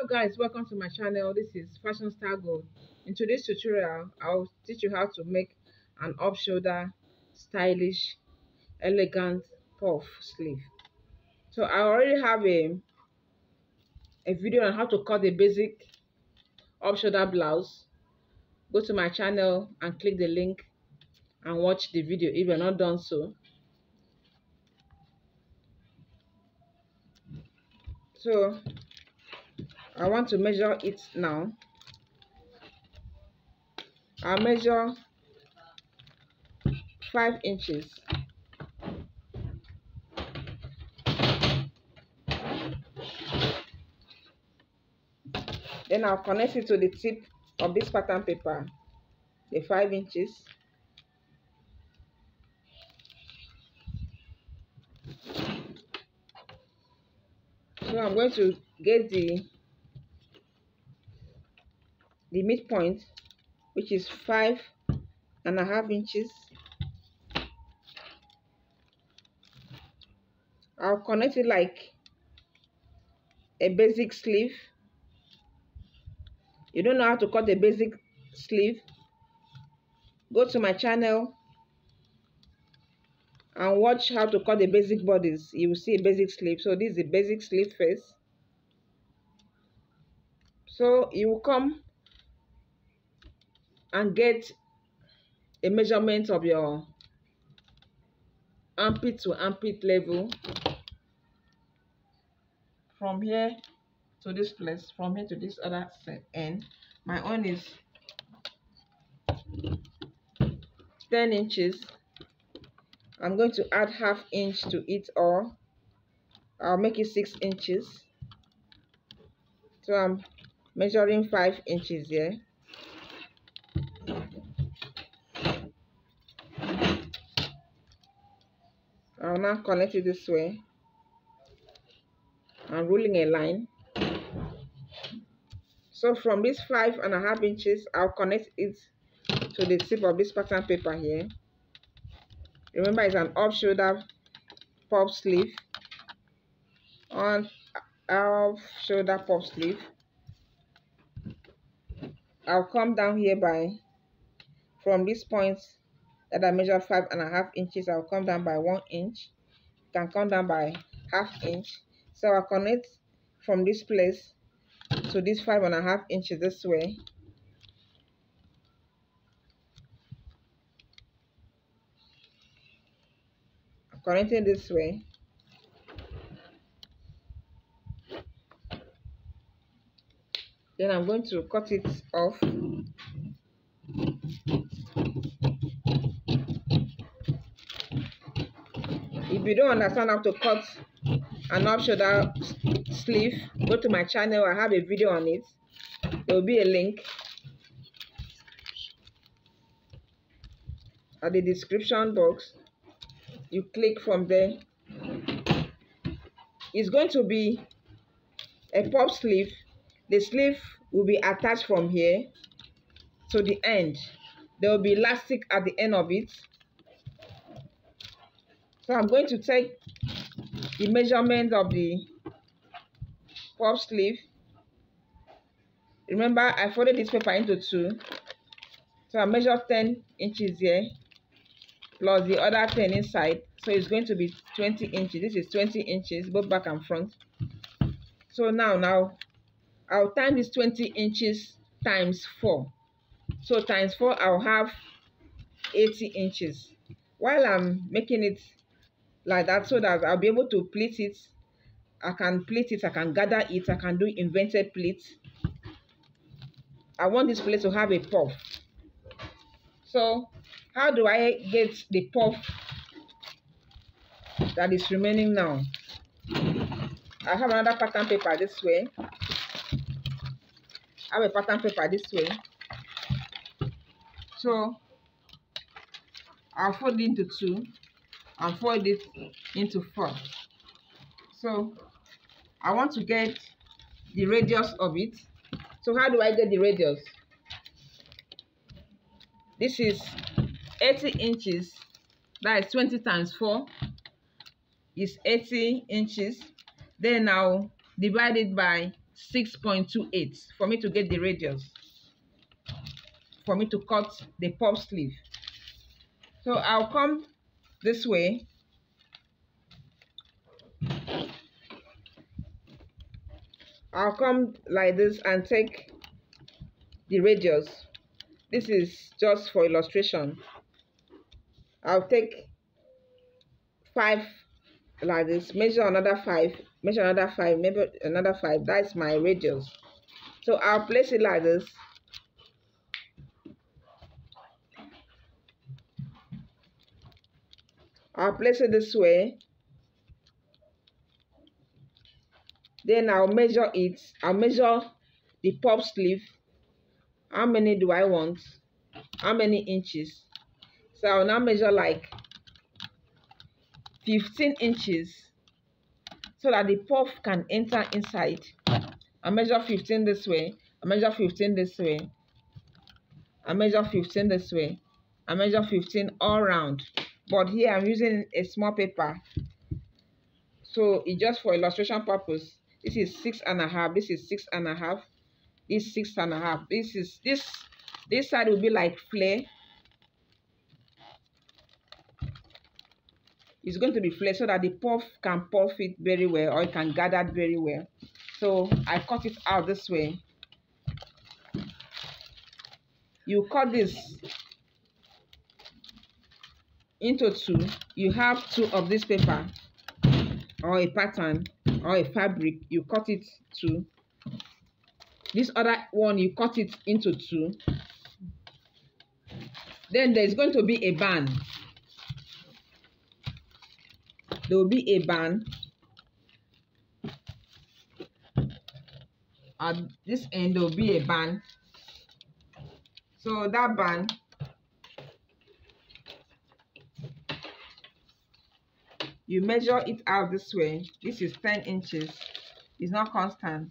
hello guys. Welcome to my channel. This is fashion star gold. In today's tutorial i'll teach you how to make an off shoulder stylish elegant puff sleeve. So i already have a a video on how to cut a basic off shoulder blouse. Go to my channel and click the link and watch the video if you're not done so. So I want to measure it now. I'll measure five inches. Then I'll connect it to the tip of this pattern paper the five inches. So I'm going to get the the midpoint which is five and a half inches. I'll connect it like a basic sleeve. You don't know how to cut a basic sleeve. Go to my channel and watch how to cut the basic bodice. You will see a basic sleeve. So this is the basic sleeve first so you will come and get a measurement of your armpit to armpit level from here to this place from here to this other end. My own is 10 inches. I'm going to add half inch to it or I'll make it six inches. So I'm measuring five inches here I'll now connect it this way. I'm ruling a line. So from this five and a half inches I'll connect it to the tip of this pattern paper here. Remember it's an off shoulder puff sleeve. On uh, off shoulder puff sleeve. I'll come down here by from this point that I measured five and a half inches I'll come down by one inch. Can come down by half inch. So I'll connect from this place to this five and a half inches this way. Connecting this way. Then I'm going to cut it off if you don't understand how to cut an off shoulder sleeve go to my channel I have a video on it. There will be a link. At the description box you click from there. It's going to be a pop sleeve. The sleeve will be attached from here to the end. There will be elastic at the end of it so i'm going to take the measurement of the puff sleeve. Remember i folded this paper into two. So i measure 10 inches here plus the other 10 inside. So it's going to be 20 inches. This is 20 inches both back and front. So now now i'll time this 20 inches times 4 so times 4 i'll have 80 inches. While i'm making it like that so that i'll be able to pleat it i can pleat it i can gather it i can do inverted pleat i want this place to have a puff so how do I get the puff that is remaining now? I have another pattern paper this way. I have a pattern paper this way. So I'll fold it into two and fold it into four. So I want to get the radius of it. So how do I get the radius? This is 80 inches that is 20 times 4 is 80 inches then I'll divide it by 6.28 for me to get the radius for me to cut the puff sleeve so I'll come this way. I'll come like this and take the radius. This is just for illustration. I'll take five like this measure another five measure another five maybe another five. That's my radius. So I'll place it like this I'll place it this way. Then I'll measure it. I'll measure the puff sleeve. How many do I want? How many inches? So I'll now measure like 15 inches so that the puff can enter inside. I measure 15 this way. I measure 15 this way. I measure 15 this way. I measure 15 all round but here I'm using a small paper. So it's just for illustration purpose. This is six and a half. This is six and a half. This six and a half. This is this this side will be like flare. It's going to be flare so that the puff can puff it very well or it can gather very well. So I cut it out this way. You cut this into two you have two of this paper or a pattern or a fabric you cut it two. This other one you cut it into two. Then there's going to be a band. There will be a band. At this end there will be a band. So that band you measure it out this way. This is 10 inches. It's not constant.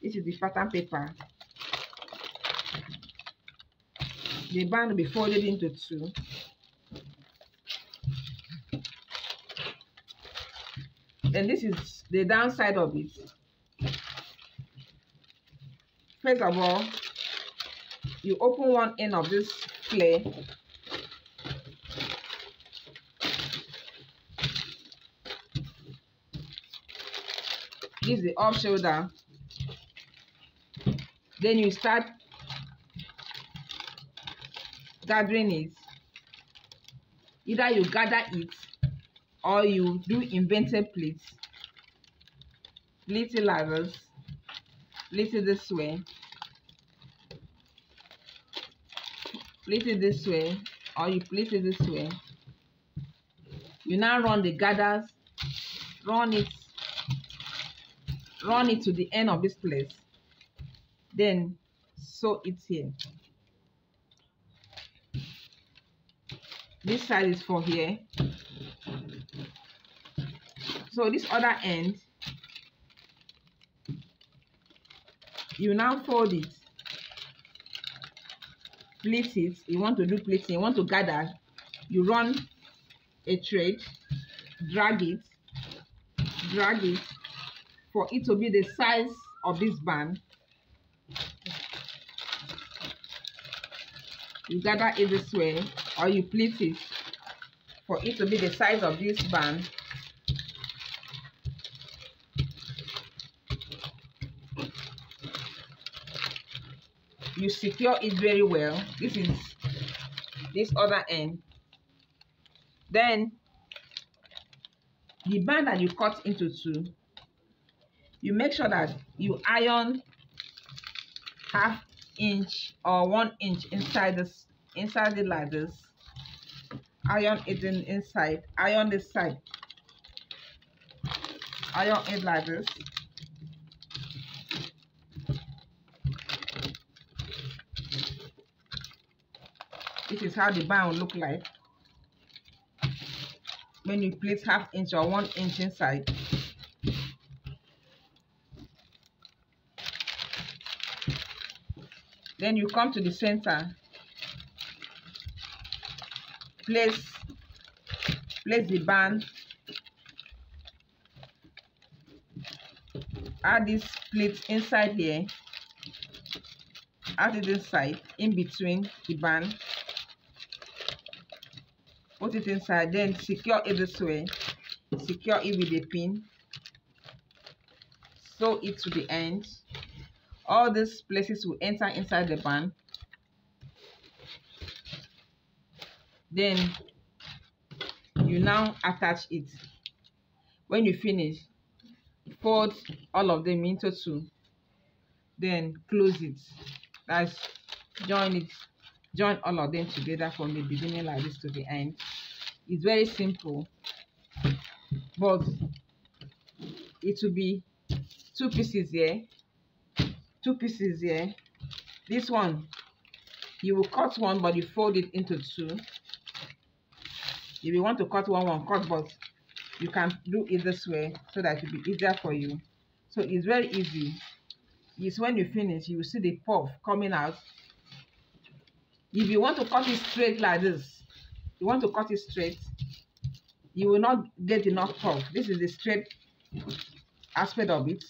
This is the pattern paper. The band will be folded into two. And this is the downside of it. First of all you open one end of this flare this is the shoulder. Then you start gathering it. Either you gather it or you do inverted pleats pleat it like this it this way. Pleat it this way or you pleat it this way. You now run the gathers. Run it run it to the end of this place. Then sew it here. This side is for here. So this other end you now fold it. Pleat it. You want to do pleating you want to gather you run a thread drag it drag it for it to be the size of this band you gather it this way or you pleat it. For it to be the size of this band you secure it very well. This is this other end. Then the band that you cut into two you make sure that you iron half inch or one inch inside this inside it like this. Iron it in inside iron this side. Iron it like this. This is how the will look like. When you place half inch or one inch inside then you come to the center. Place place the band. Add this plate inside here. Add it inside in between the band. Put it inside then secure it this way. Secure it with a pin. Sew it to the end all these places will enter inside the band then you now attach it. When you finish fold all of them into two. Then close it. That's join it. Join all of them together from the beginning like this to the end. It's very simple. But it will be two pieces here two pieces here. This one you will cut one but you fold it into two. If you want to cut one one cut but you can do it this way so that it will be easier for you. So it's very easy. Is when you finish you will see the puff coming out. If you want to cut it straight like this you want to cut it straight you will not get enough puff. This is the straight aspect of it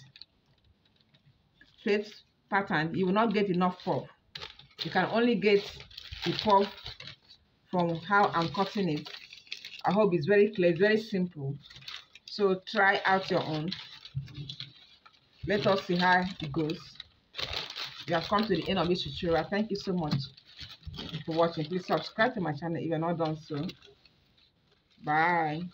straight pattern you will not get enough puff you can only get the puff from how i'm cutting it. I hope it's very clear very simple. So try out your own. Let us see how it goes. We have come to the end of this tutorial. Thank you so much for watching. Please subscribe to my channel if you're not done so. Bye